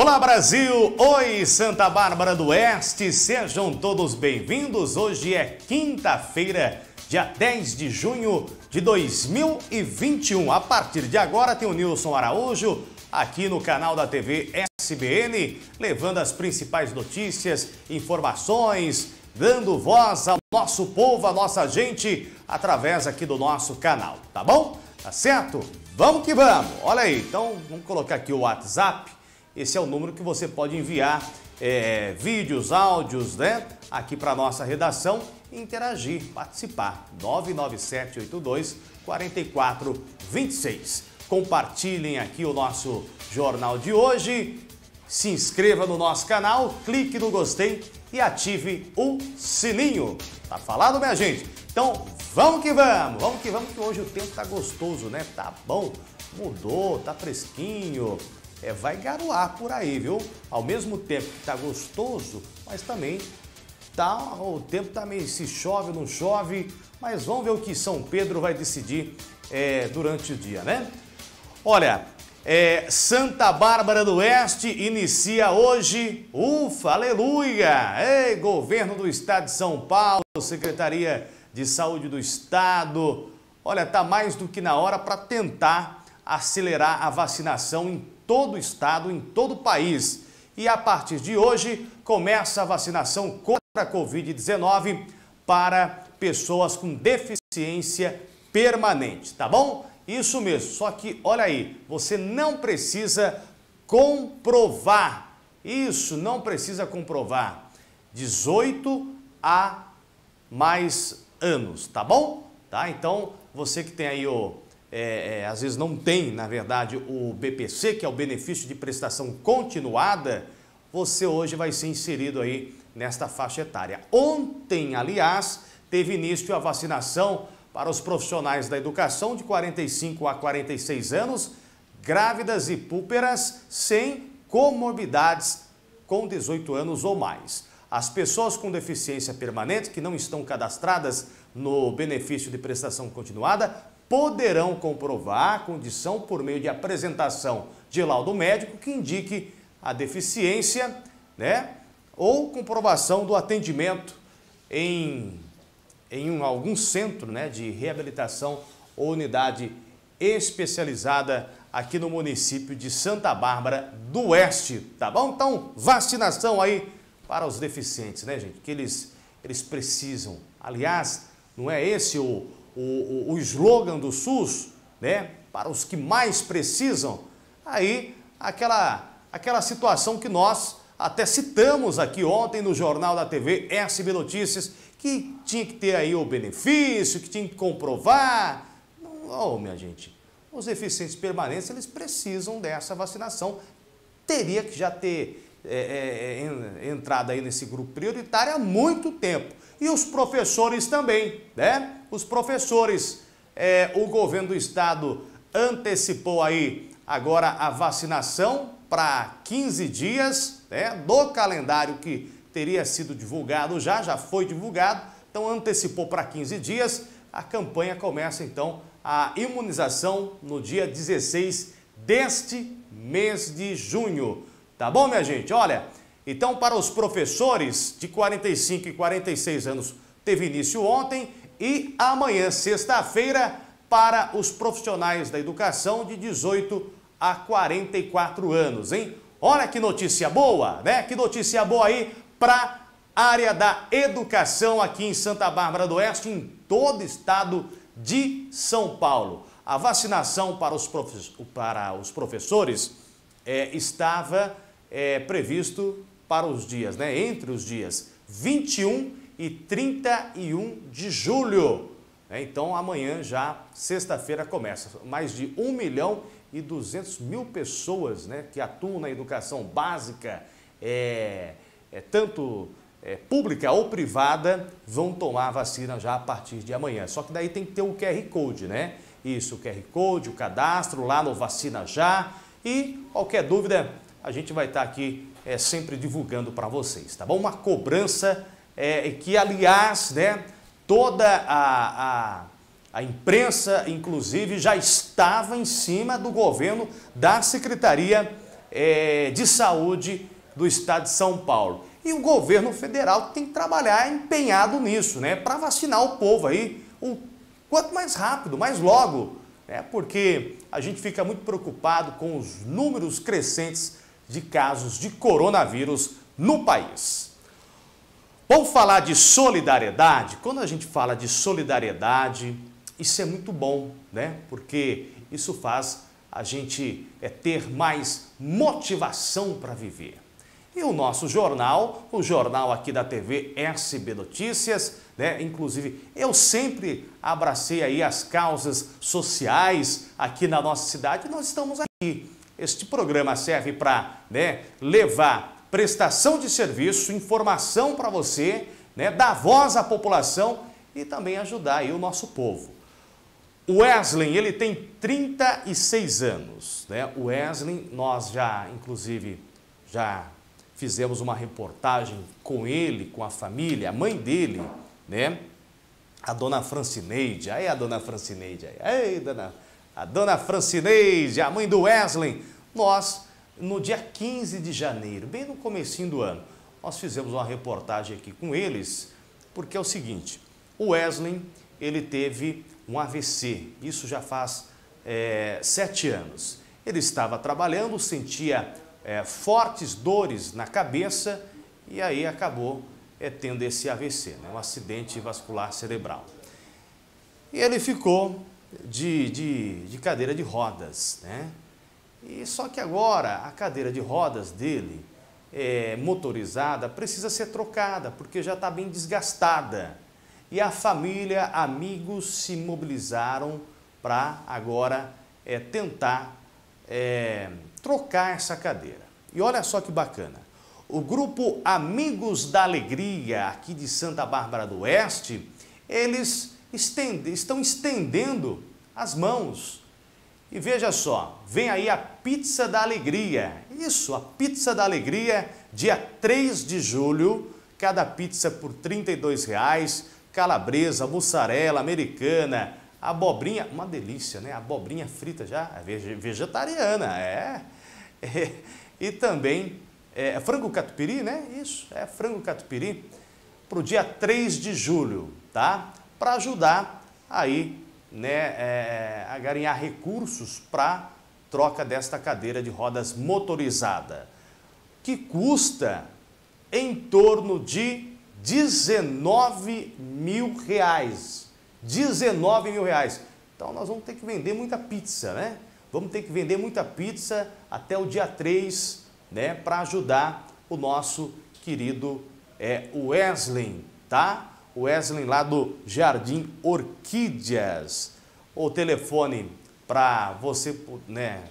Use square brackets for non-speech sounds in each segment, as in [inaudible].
Olá Brasil, oi Santa Bárbara do Oeste, sejam todos bem-vindos. Hoje é quinta-feira, dia 10 de junho de 2021. A partir de agora tem o Nilson Araújo aqui no canal da TV SBN, levando as principais notícias, informações, dando voz ao nosso povo, à nossa gente, através aqui do nosso canal, tá bom? Tá certo? Vamos que vamos! Olha aí, então vamos colocar aqui o WhatsApp. Esse é o número que você pode enviar é, vídeos, áudios, né? Aqui para nossa redação e interagir, participar. 99782 4426. Compartilhem aqui o nosso jornal de hoje. Se inscreva no nosso canal, clique no gostei e ative o sininho. Tá falado, minha gente? Então, vamos que vamos, vamos que vamos, que hoje o tempo tá gostoso, né? Tá bom, mudou, tá fresquinho. É, vai garoar por aí, viu? Ao mesmo tempo que tá gostoso, mas também tá, o tempo tá meio se chove, não chove, mas vamos ver o que São Pedro vai decidir é, durante o dia, né? Olha, é, Santa Bárbara do Oeste inicia hoje, ufa, aleluia! Ei, governo do Estado de São Paulo, Secretaria de Saúde do Estado, olha, tá mais do que na hora para tentar acelerar a vacinação em todo o estado, em todo o país. E a partir de hoje começa a vacinação contra a Covid-19 para pessoas com deficiência permanente, tá bom? Isso mesmo, só que olha aí, você não precisa comprovar. Isso, não precisa comprovar. 18 a mais anos, tá bom? Tá? Então, você que tem aí o. É, é, às vezes não tem, na verdade, o BPC, que é o benefício de prestação continuada, você hoje vai ser inserido aí nesta faixa etária. Ontem, aliás, teve início a vacinação para os profissionais da educação de 45 a 46 anos, grávidas e púperas sem comorbidades com 18 anos ou mais. As pessoas com deficiência permanente que não estão cadastradas no benefício de prestação continuada poderão comprovar a condição por meio de apresentação de laudo médico que indique a deficiência, né? Ou comprovação do atendimento em em um, algum centro né, de reabilitação ou unidade especializada aqui no município de Santa Bárbara do Oeste, tá bom? Então, vacinação aí para os deficientes, né, gente? Que eles, eles precisam. Aliás, não é esse o, o, o slogan do SUS, né? Para os que mais precisam. Aí, aquela, aquela situação que nós até citamos aqui ontem no Jornal da TV SB Notícias, que tinha que ter aí o benefício, que tinha que comprovar. Oh, minha gente, os deficientes permanentes, eles precisam dessa vacinação. Teria que já ter é, é, entrado aí nesse grupo prioritário há muito tempo. E os professores também, né? Os professores, é, o governo do estado antecipou aí agora a vacinação para 15 dias, né? Do calendário que teria sido divulgado já, já foi divulgado, então antecipou para 15 dias. A campanha começa então a imunização no dia 16 deste mês de junho. Tá bom, minha gente? Olha, então para os professores de 45 e 46 anos teve início ontem e amanhã, sexta-feira, para os profissionais da educação de 18 a 44 anos, hein? Olha que notícia boa, né? Que notícia boa aí para a área da educação aqui em Santa Bárbara do Oeste, em todo o estado de São Paulo. A vacinação para os, para os professores é, estava é, previsto para os dias, né? entre os dias 21 e 31 de julho. É, então amanhã já, sexta-feira, começa. Mais de 1 milhão e 200 mil pessoas né, que atuam na educação básica, é, é, tanto é, pública ou privada, vão tomar a vacina já a partir de amanhã. Só que daí tem que ter o QR Code, né? Isso, o QR Code, o cadastro lá no Vacina Já. E qualquer dúvida, a gente vai estar aqui é, sempre divulgando para vocês, tá bom? Uma cobrança é, que, aliás, né, toda a, a, a imprensa, inclusive, já estava em cima do governo da Secretaria é, de saúde do estado de São Paulo. E o governo federal tem que trabalhar empenhado nisso, né? Para vacinar o povo aí o quanto mais rápido, mais logo, né? Porque a gente fica muito preocupado com os números crescentes de casos de coronavírus no país. Vamos falar de solidariedade? Quando a gente fala de solidariedade, isso é muito bom, né? Porque isso faz a gente é, ter mais motivação para viver. E o nosso jornal, o jornal aqui da TV SB Notícias, né? Inclusive, eu sempre abracei aí as causas sociais aqui na nossa cidade nós estamos aqui. Este programa serve para né, levar prestação de serviço, informação para você, né, dar voz à população e também ajudar aí o nosso povo. O Wesley, ele tem 36 anos, né? O Wesley, nós já, inclusive, já fizemos uma reportagem com ele, com a família, a mãe dele, né? A dona Francineide, aí a dona Francineide, aí, dona, a dona Francineide, a mãe do Wesley, nós, no dia 15 de janeiro, bem no comecinho do ano, nós fizemos uma reportagem aqui com eles, porque é o seguinte, o Wesley, ele teve um AVC, isso já faz é, sete anos. Ele estava trabalhando, sentia é, fortes dores na cabeça e aí acabou é, tendo esse AVC, né, um acidente vascular cerebral. E ele ficou de, de, de cadeira de rodas, né? E só que agora a cadeira de rodas dele, é, motorizada, precisa ser trocada, porque já está bem desgastada. E a família, amigos se mobilizaram para agora é, tentar é, trocar essa cadeira. E olha só que bacana. O grupo Amigos da Alegria, aqui de Santa Bárbara do Oeste, eles estende, estão estendendo as mãos. E veja só, vem aí a Pizza da Alegria. Isso, a Pizza da Alegria, dia 3 de julho, cada pizza por R$ 32,00, calabresa, mussarela, americana, abobrinha, uma delícia, né? Abobrinha frita já, é vegetariana, é. é. [laughs] E também é, frango catupiry, né? Isso, é frango catupiry para o dia 3 de julho, tá? Para ajudar aí, né, é, recursos para troca desta cadeira de rodas motorizada, que custa em torno de 19 mil reais. 19 mil reais. Então nós vamos ter que vender muita pizza, né? Vamos ter que vender muita pizza até o dia 3, né? Para ajudar o nosso querido é, Wesley, tá? Wesley lá do Jardim Orquídeas. O telefone para você né,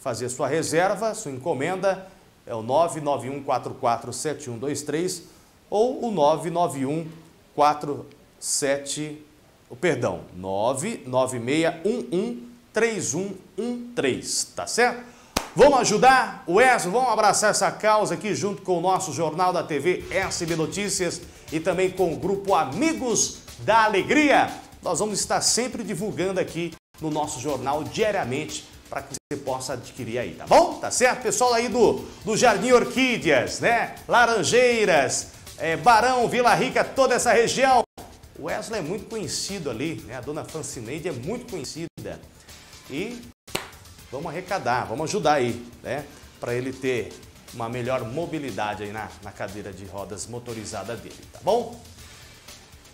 fazer sua reserva, sua encomenda, é o 991447123 ou o 99147, o perdão, 996113113, tá certo? Vamos ajudar o Wesley, vamos abraçar essa causa aqui junto com o nosso Jornal da TV SB Notícias e também com o grupo Amigos da Alegria. Nós vamos estar sempre divulgando aqui no nosso jornal diariamente para que você possa adquirir aí, tá bom? Tá certo? Pessoal aí do, do Jardim Orquídeas, né? Laranjeiras, é, Barão, Vila Rica, toda essa região. O Wesley é muito conhecido ali, né? A dona Francineide é muito conhecida. E vamos arrecadar, vamos ajudar aí, né? Para ele ter uma melhor mobilidade aí na, na cadeira de rodas motorizada dele, tá bom?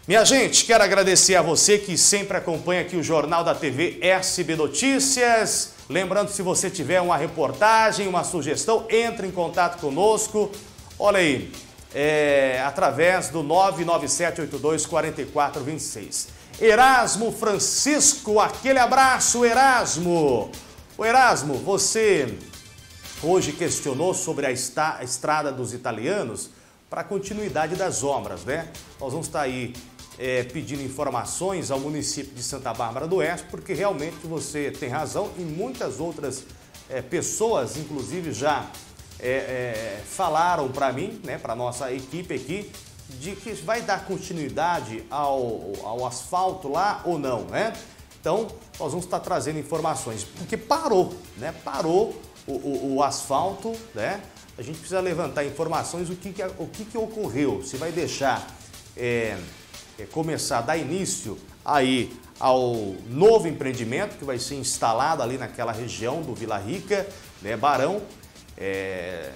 Minha gente, quero agradecer a você que sempre acompanha aqui o Jornal da TV SB Notícias. Lembrando, se você tiver uma reportagem, uma sugestão, entre em contato conosco. Olha aí, é, através do 997824426. Erasmo Francisco, aquele abraço, Erasmo! O Erasmo, você hoje questionou sobre a, estrada dos italianos para a continuidade das obras, né? Nós vamos estar aí é, pedindo informações ao município de Santa Bárbara do Oeste, porque realmente você tem razão e muitas outras é, pessoas, inclusive, já é, é, falaram para mim, né, para nossa equipe aqui, de que vai dar continuidade ao, ao asfalto lá ou não, né? Então, nós vamos estar trazendo informações, porque parou, né? Parou o, o, o asfalto, né? A gente precisa levantar informações o que, que, o que, que ocorreu, se vai deixar é, é, começar dar início aí ao novo empreendimento que vai ser instalado ali naquela região do Vila Rica, né, Barão, é,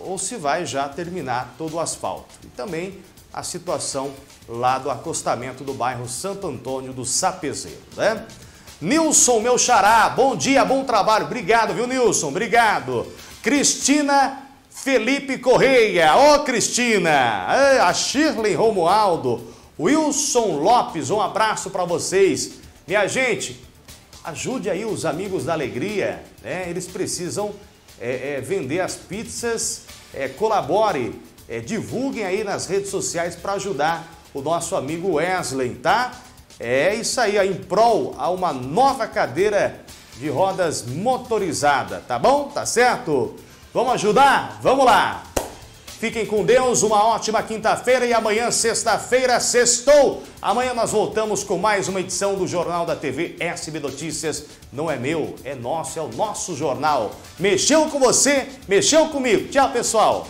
ou se vai já terminar todo o asfalto. E também a situação lá do acostamento do bairro Santo Antônio do Sapezeiro, né? Nilson, meu xará, bom dia, bom trabalho. Obrigado, viu, Nilson? Obrigado. Cristina Felipe Correia. Ô, oh, Cristina. A Shirley Romualdo. Wilson Lopes, um abraço para vocês. Minha gente, ajude aí os amigos da alegria, né? Eles precisam é, é, vender as pizzas, é, colabore, é, divulguem aí nas redes sociais para ajudar o nosso amigo Wesley, tá? É isso aí, em prol a uma nova cadeira de rodas motorizada, tá bom? Tá certo? Vamos ajudar? Vamos lá! Fiquem com Deus, uma ótima quinta-feira e amanhã, sexta-feira, sextou. Amanhã nós voltamos com mais uma edição do Jornal da TV SB Notícias. Não é meu, é nosso, é o nosso jornal. Mexeu com você, mexeu comigo. Tchau, pessoal.